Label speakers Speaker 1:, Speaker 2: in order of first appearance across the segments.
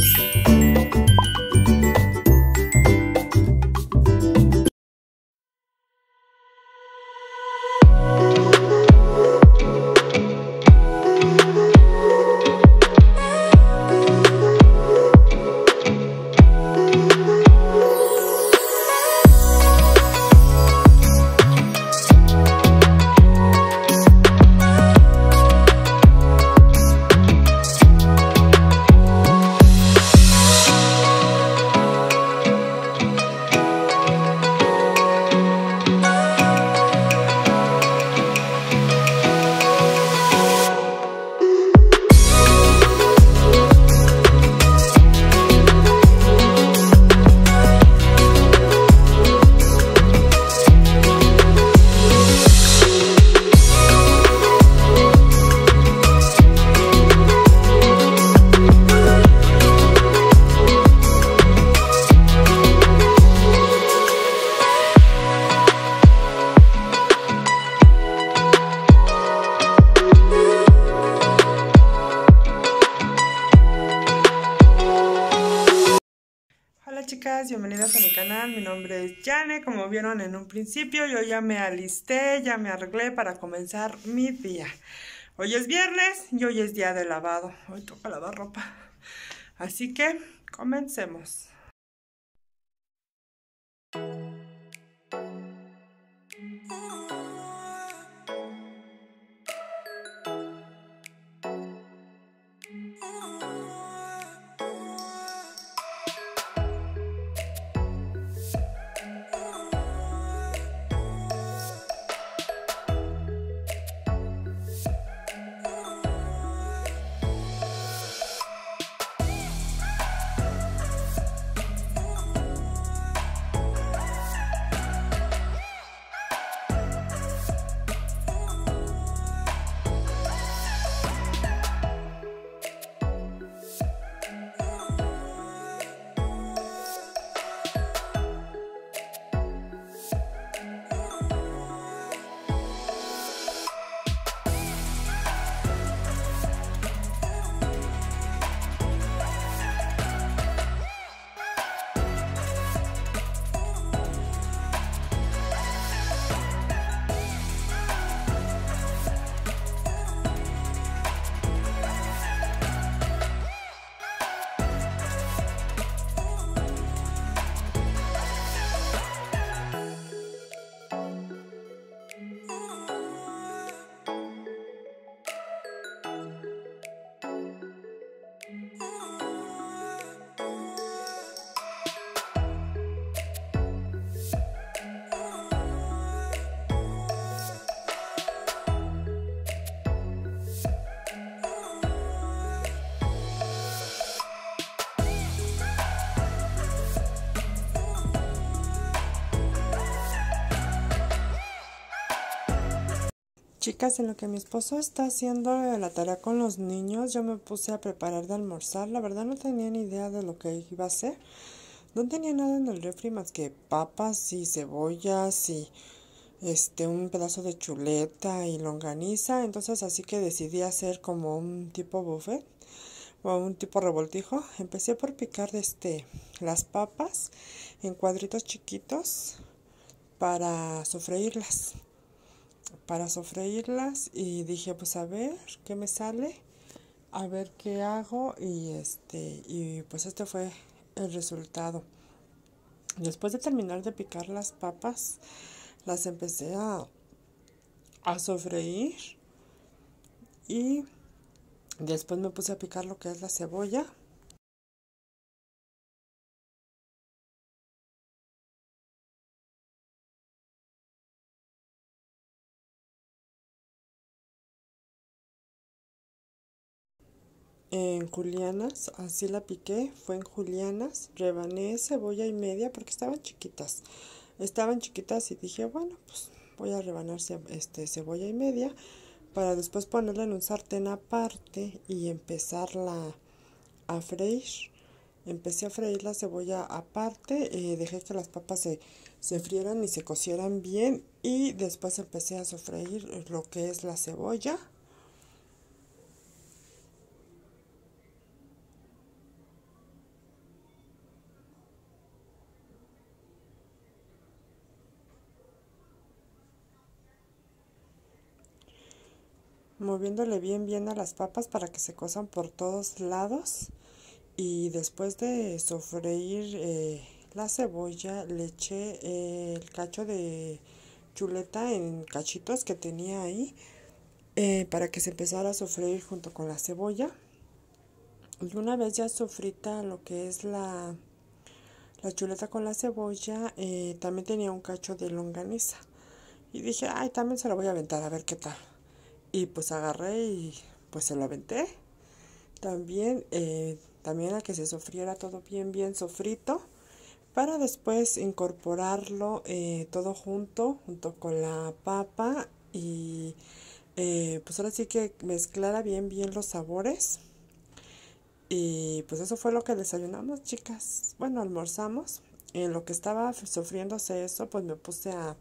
Speaker 1: chicas, como vieron en un principio yo ya me alisté, ya me arreglé para comenzar mi día. Hoy es viernes y hoy es día de lavado, hoy toca lavar ropa, así que comencemos. Chicas, en lo que mi esposo está haciendo la tarea con los niños, yo me puse a preparar de almorzar. La verdad no tenía ni idea de lo que iba a hacer. No tenía nada en el refri más que papas y cebollas y este un pedazo de chuleta y longaniza. Entonces así que decidí hacer como un tipo buffet o un tipo revoltijo. Empecé por picar este las papas en cuadritos chiquitos para sofreírlas para sofreírlas y dije pues a ver qué me sale a ver qué hago y este y pues este fue el resultado. Después de terminar de picar las papas las empecé a, a sofreír y después me puse a picar lo que es la cebolla en julianas, así la piqué, fue en julianas, rebané cebolla y media porque estaban chiquitas, estaban chiquitas y dije, bueno, pues voy a rebanar este, cebolla y media para después ponerla en un sartén aparte y empezarla a freír. Empecé a freír la cebolla aparte, eh, dejé que las papas se, se frieran y se cocieran bien y después empecé a sofreír lo que es la cebolla moviéndole bien bien a las papas para que se cosan por todos lados. Y después de sofreír eh, la cebolla, le eché eh, el cacho de chuleta en cachitos que tenía ahí eh, para que se empezara a sofreír junto con la cebolla. Y una vez ya sofrita lo que es la, la chuleta con la cebolla, también tenía un cacho de longaniza. Y dije, ay, también se lo voy a aventar a ver qué tal. Y pues agarré y pues se lo aventé. También, eh, también a que se sofriera todo bien, bien sofrito. Para después incorporarlo eh, todo junto, junto con la papa. Y eh, pues ahora sí que mezclara bien, bien los sabores. Y pues eso fue lo que desayunamos, chicas. Bueno, almorzamos. En lo que estaba sofriéndose eso, pues me puse a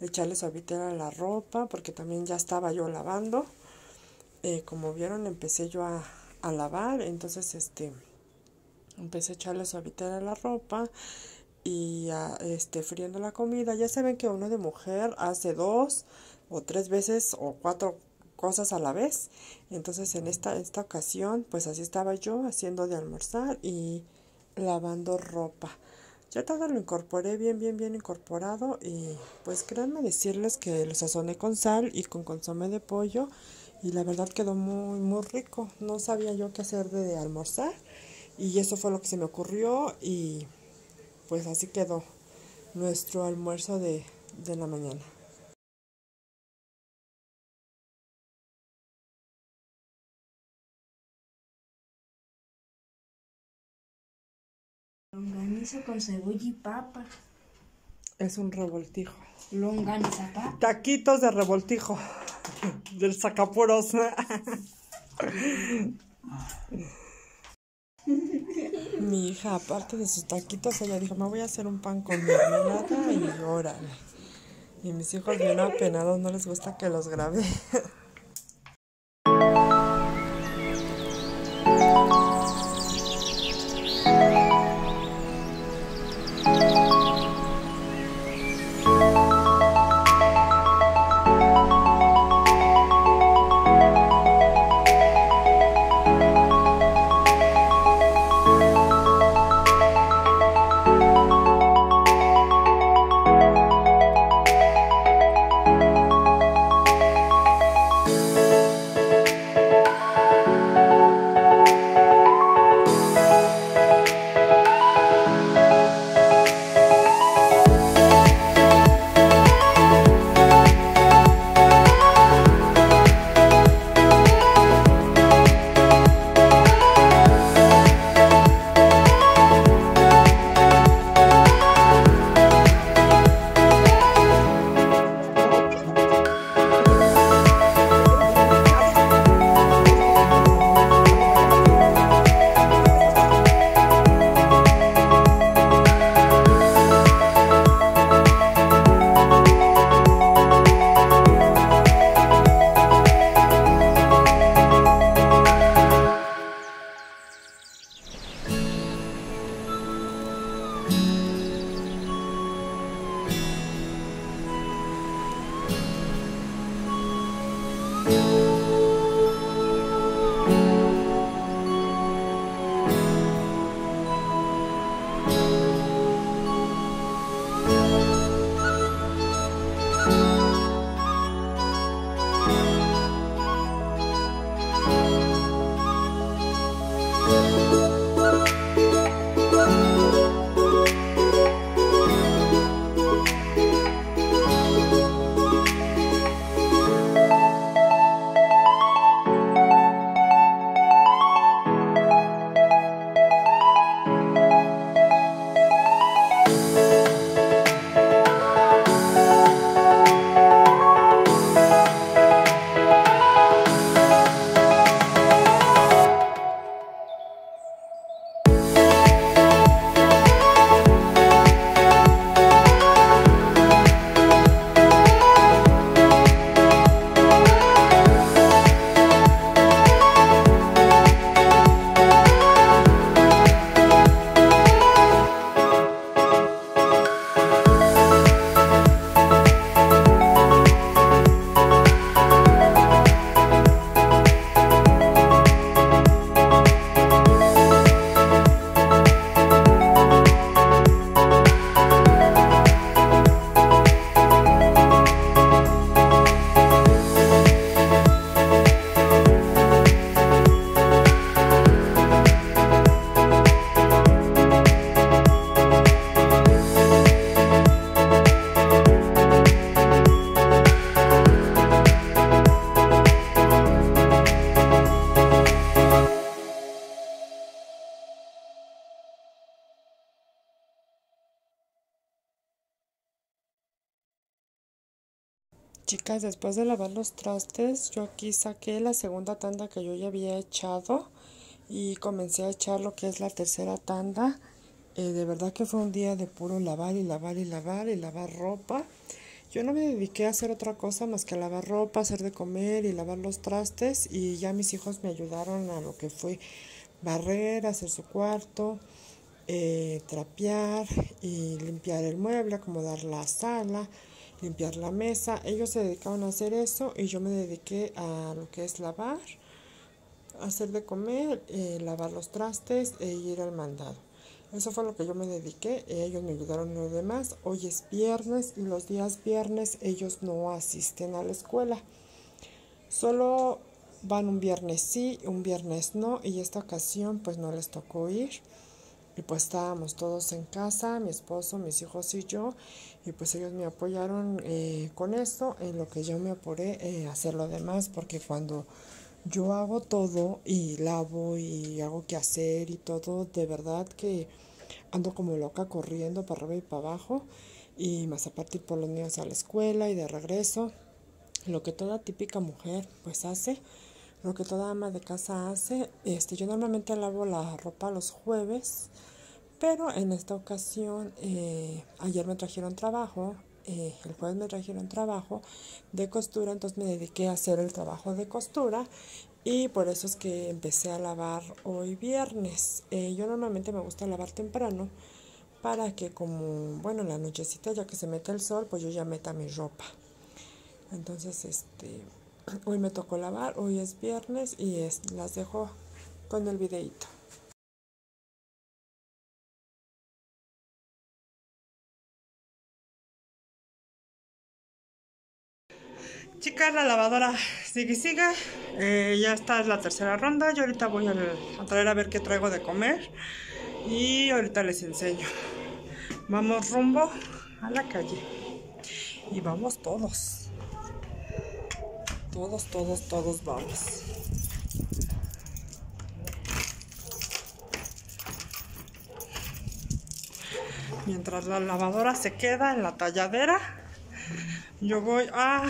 Speaker 1: echarle suavitel a la ropa porque también ya estaba yo lavando. Eh, como vieron empecé yo a, a, lavar, entonces este empecé a echarle suavitel a la ropa y a, este friendo la comida. Ya saben que uno de mujer hace dos o tres veces o cuatro cosas a la vez. Entonces en esta, esta ocasión pues así estaba yo haciendo de almorzar y lavando ropa. Ya todo lo incorporé bien, bien, bien incorporado y pues créanme decirles que lo sazoné con sal y con consomé de pollo y la verdad quedó muy, muy rico. No sabía yo qué hacer de almorzar y eso fue lo que se me ocurrió y pues así quedó nuestro almuerzo de, de la mañana.
Speaker 2: Con cebolla y papa.
Speaker 1: Es un revoltijo.
Speaker 2: Longaniza papa.
Speaker 1: Taquitos de revoltijo. Del sacapuros. Mi hija, aparte de sus taquitos, ella dijo, me voy a hacer un pan con mermelada y órale. Y mis hijos bien apenados, no les gusta que los grabe. Chicas, después de lavar los trastes, yo aquí saqué la segunda tanda que yo ya había echado y comencé a echar lo que es la tercera tanda. Eh, de verdad que fue un día de puro lavar y lavar y lavar y lavar ropa. Yo no me dediqué a hacer otra cosa más que lavar ropa, hacer de comer y lavar los trastes y ya mis hijos me ayudaron a lo que fue barrer, hacer su cuarto, eh, trapear y limpiar el mueble, acomodar la sala limpiar la mesa. Ellos se dedicaban a hacer eso y yo me dediqué a lo que es lavar, hacer de comer, eh, lavar los trastes e ir al mandado. Eso fue lo que yo me dediqué. Ellos me ayudaron en lo demás. Hoy es viernes y los días viernes ellos no asisten a la escuela. Solo van un viernes sí, un viernes no y esta ocasión pues no les tocó ir. Y pues estábamos todos en casa, mi esposo, mis hijos y yo, y pues ellos me apoyaron eh, con esto, en lo que yo me apuré eh, hacer lo demás, porque cuando yo hago todo y lavo y hago que hacer y todo, de verdad que ando como loca corriendo para arriba y para abajo, y más aparte por los niños a la escuela y de regreso, lo que toda típica mujer pues hace lo que toda ama de casa hace. Este, yo normalmente lavo la ropa los jueves, pero en esta ocasión, eh, ayer me trajeron trabajo, eh, el jueves me trajeron trabajo de costura, entonces me dediqué a hacer el trabajo de costura y por eso es que empecé a lavar hoy viernes. Eh, yo normalmente me gusta lavar temprano para que como, bueno, en la nochecita ya que se mete el sol, pues yo ya meta mi ropa. Entonces, este, Hoy me tocó lavar, hoy es viernes y es, las dejo con el videito. Chicas, la lavadora sigue sigue. Eh, ya está es la tercera ronda. Yo ahorita voy a traer a ver qué traigo de comer. Y ahorita les enseño. Vamos rumbo a la calle. Y vamos todos. Todos, todos, todos vamos. Mientras la lavadora se queda en la talladera, yo voy a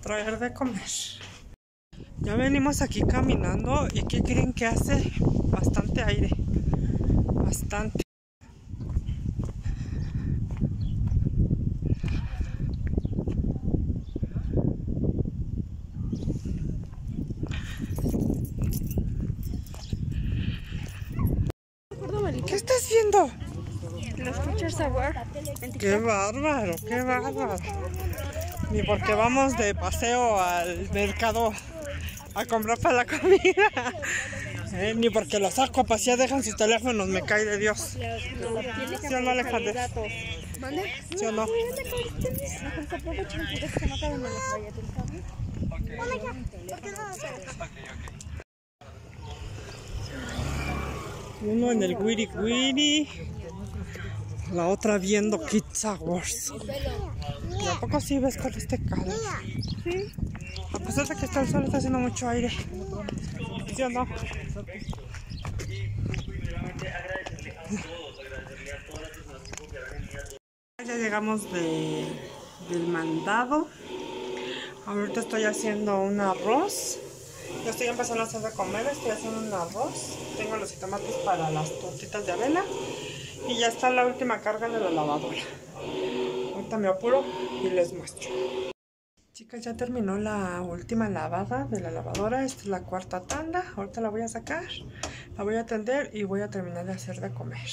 Speaker 1: traer de comer. Ya venimos aquí caminando y aquí creen que hace bastante aire. Bastante. ¿Qué
Speaker 2: Future Hour.
Speaker 1: Qué bárbaro, qué bárbaro. Ni porque vamos de paseo al mercado a comprar para la comida. Eh, ni porque los saco a pasear dejan sus teléfonos, me cae de Dios. ¿Sí o no, Alejandro? ¿Sí o no? Uno en el Wiri Wiri. La otra viendo Kids Wars. ¿Y a poco sí ves con este calor? Sí. A pesar de que está el sol, está haciendo mucho aire. ¿Sí o no? Ya llegamos de, del mandado. Ahorita estoy haciendo un arroz. Yo estoy empezando a hacer de comer, estoy haciendo un arroz. Tengo los tomates para las tortitas de avena. Y ya está la última carga de la lavadora. Ahorita me apuro y les muestro. Chicas, ya terminó la última lavada de la lavadora. Esta es la cuarta tanda. Ahorita la voy a sacar, la voy a atender y voy a terminar de hacer de comer.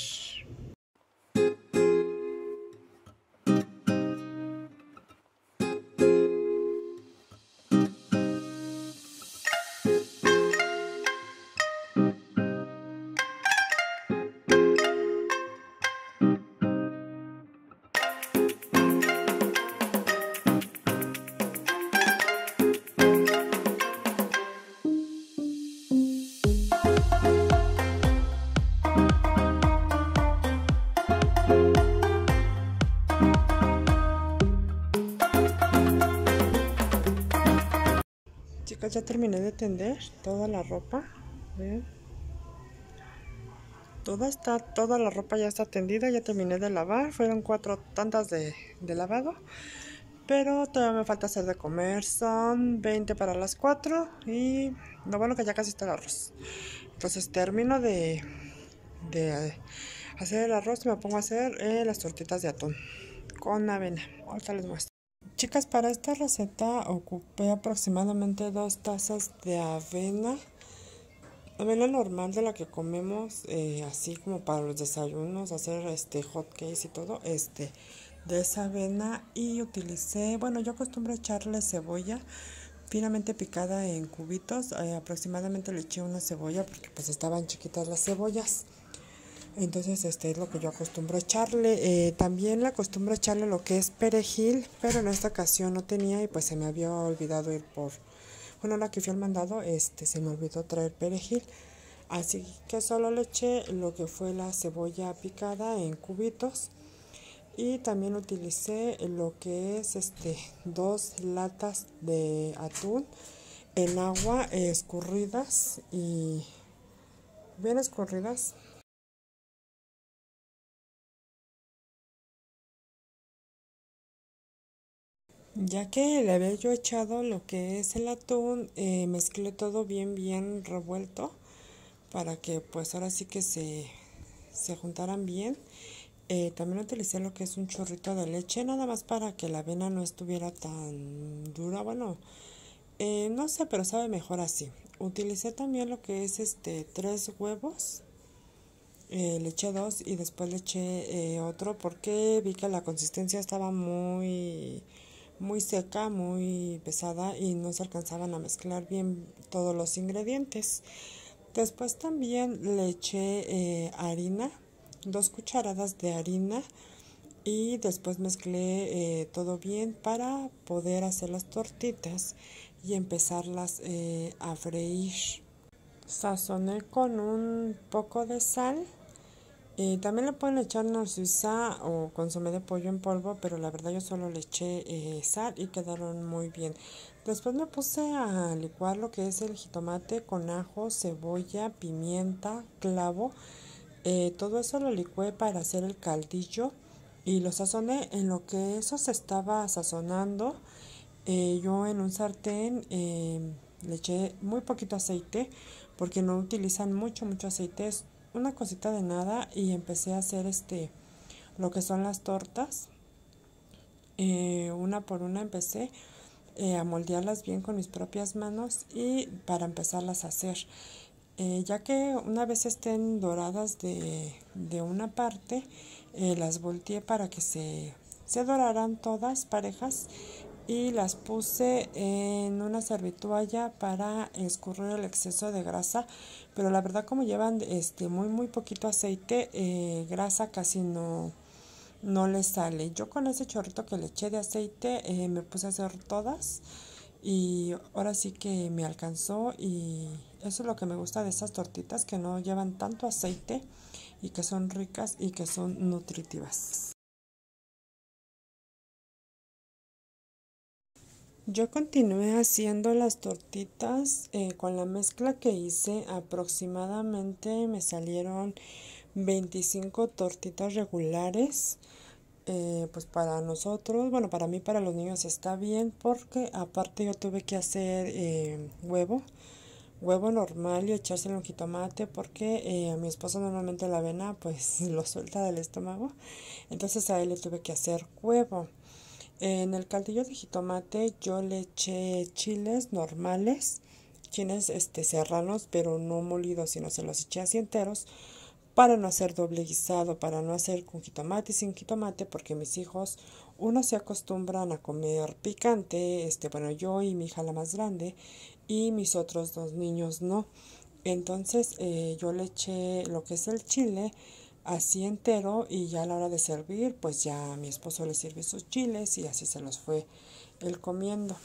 Speaker 1: Ya terminé de tender toda la ropa. ¿Ven? Toda, está, toda la ropa ya está tendida, ya terminé de lavar. Fueron cuatro tandas de, de lavado. pero todavía me falta hacer de comer. Son 20 para las 4 y lo bueno que ya casi está el arroz. Entonces termino de, de hacer el arroz y me pongo a hacer eh, las tortitas de atún con avena. Ahorita les muestro. Chicas, para esta receta ocupé aproximadamente dos tazas de avena. Avena normal de la que comemos, eh, así como para los desayunos, hacer este hot cakes y todo, este, de esa avena. Y utilicé, bueno, yo acostumbro echarle cebolla finamente picada en cubitos. Eh, aproximadamente le eché una cebolla porque pues estaban chiquitas las cebollas. Entonces este es lo que yo acostumbro echarle. Eh, también le acostumbro echarle lo que es perejil, pero en esta ocasión no tenía y pues se me había olvidado ir por... Bueno, la que fui al mandado, este, se me olvidó traer perejil. Así que solo le eché lo que fue la cebolla picada en cubitos y también utilicé lo que es este dos latas de atún en agua escurridas y bien escurridas ya que le había yo echado lo que es el atún eh, mezclé todo bien bien revuelto para que pues ahora sí que se, se juntaran bien eh, también utilicé lo que es un chorrito de leche, nada más para que la avena no estuviera tan dura. Bueno, eh, no sé, pero sabe mejor así. Utilicé también lo que es este tres huevos. Eh, le eché dos y después le eché otro porque vi que la consistencia estaba muy muy seca, muy pesada y no se alcanzaban a mezclar bien todos los ingredientes. Después también le eché harina dos cucharadas de harina y después mezclé eh, todo bien para poder hacer las tortitas y empezarlas eh, a freír. Sazoné con un poco de sal. Eh, también le pueden echar suiza o consomé de pollo en polvo, pero la verdad yo solo le eché sal y quedaron muy bien. Después me puse a licuar lo que es el jitomate con ajo, cebolla, pimienta, clavo eh, todo eso lo licué para hacer el caldillo y lo sazoné en lo que eso se estaba sazonando. Eh, yo en un sartén le eché muy poquito aceite porque no utilizan mucho, mucho aceite. Una cosita de nada y empecé a hacer este lo que son las tortas. Eh, una por una empecé a moldearlas bien con mis propias manos y para empezarlas a hacer. Eh, ya que una vez estén doradas de, de una parte, eh, las volteé para que se, se doraran todas parejas y las puse en una servitualla para escurrir el exceso de grasa pero la verdad como llevan este muy muy poquito aceite eh, grasa casi no no le sale yo con ese chorrito que le eché de aceite me puse a hacer todas y ahora sí que me alcanzó y eso es lo que me gusta de esas tortitas que no llevan tanto aceite y que son ricas y que son nutritivas. Yo continué haciendo las tortitas eh, con la mezcla que hice aproximadamente me salieron 25 tortitas regulares eh, pues para nosotros, bueno, para mí, para los niños está bien porque aparte yo tuve que hacer eh, huevo, huevo normal y echárselo en jitomate porque eh, a mi esposo normalmente la avena pues lo suelta del estómago, entonces a él le tuve que hacer huevo. En el caldillo de jitomate yo le eché chiles normales, chiles este, serranos, pero no molidos, sino se los eché así enteros para no hacer doble guisado, para no hacer con jitomate y sin jitomate, porque mis hijos, uno se acostumbran a comer picante, este, bueno, yo y mi hija la más grande, y mis otros dos niños no. Entonces eh, yo le eché lo que es el chile así entero y ya a la hora de servir, pues ya mi esposo le sirve sus chiles y así se los fue él comiendo.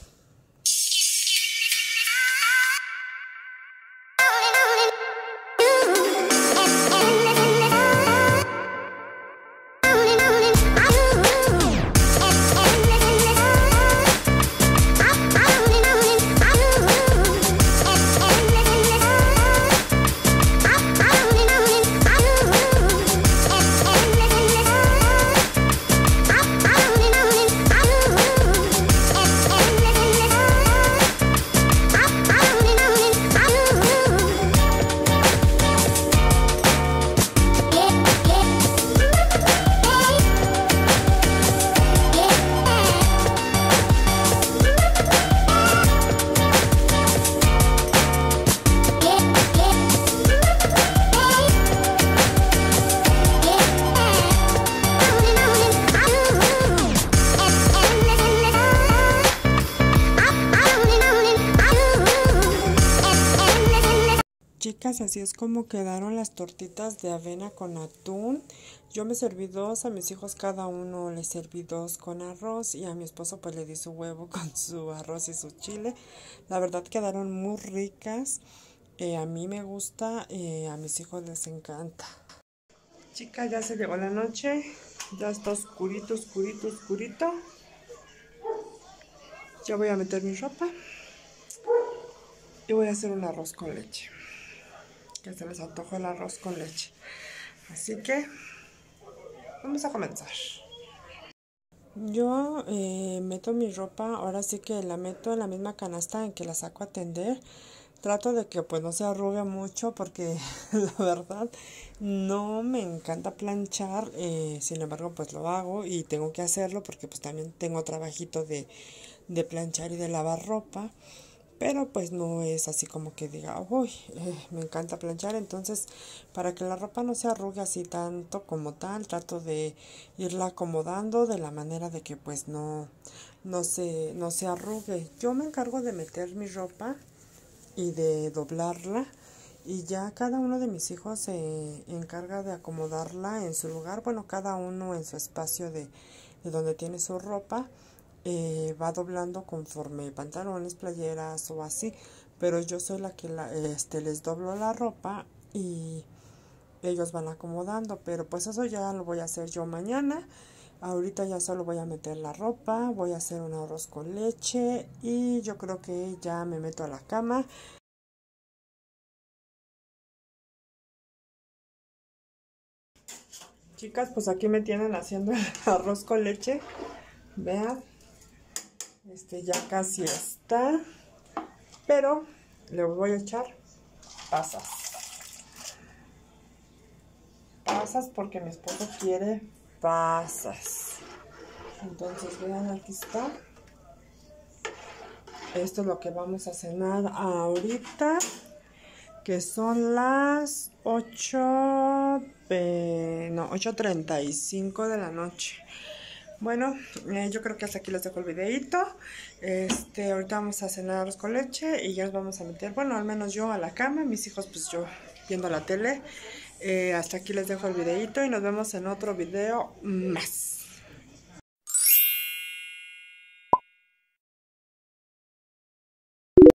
Speaker 1: Así es como quedaron las tortitas de avena con atún. Yo me serví dos, a mis hijos cada uno les serví dos con arroz y a mi esposo pues le di su huevo con su arroz y su chile. La verdad quedaron muy ricas. Eh, a mí me gusta, eh, a mis hijos les encanta. Chicas, ya se llegó la noche. Ya está oscurito, oscurito, oscurito. Ya voy a meter mi ropa. Y voy a hacer un arroz con leche. Se les antoja el arroz con leche. Así que vamos a comenzar. Yo eh, meto mi ropa, ahora sí que la meto en la misma canasta en que la saco a tender. Trato de que pues no se arrugue mucho porque la verdad no me encanta planchar, eh, sin embargo pues lo hago y tengo que hacerlo porque pues también tengo trabajito de, de planchar y de lavar ropa pero pues no es así como que diga, uy, me encanta planchar, entonces para que la ropa no se arrugue así tanto como tal, trato de irla acomodando de la manera de que pues no, no, se, no se arrugue. Yo me encargo de meter mi ropa y de doblarla y ya cada uno de mis hijos se encarga de acomodarla en su lugar, bueno, cada uno en su espacio de, de donde tiene su ropa eh, va doblando conforme pantalones, playeras o así, pero yo soy la que este, les doblo la ropa y ellos van acomodando, pero pues eso ya lo voy a hacer yo mañana. Ahorita ya solo voy a meter la ropa, voy a hacer un arroz con leche y yo creo que ya me meto a la cama. Chicas, pues aquí me tienen haciendo el arroz con leche. Vean. Este ya casi está. Pero le voy a echar pasas. Pasas porque mi esposo quiere pasas. Entonces, vean, aquí está. Esto es lo que vamos a cenar ahorita. Que son las 8... no, 8.35 de la noche. Bueno, eh, yo creo que hasta aquí les dejo el videito. Este, ahorita vamos a cenar con leche y ya nos vamos a meter, bueno, al menos yo a la cama, mis hijos pues yo viendo la tele. Eh, hasta aquí les dejo el videito y nos vemos en otro video más.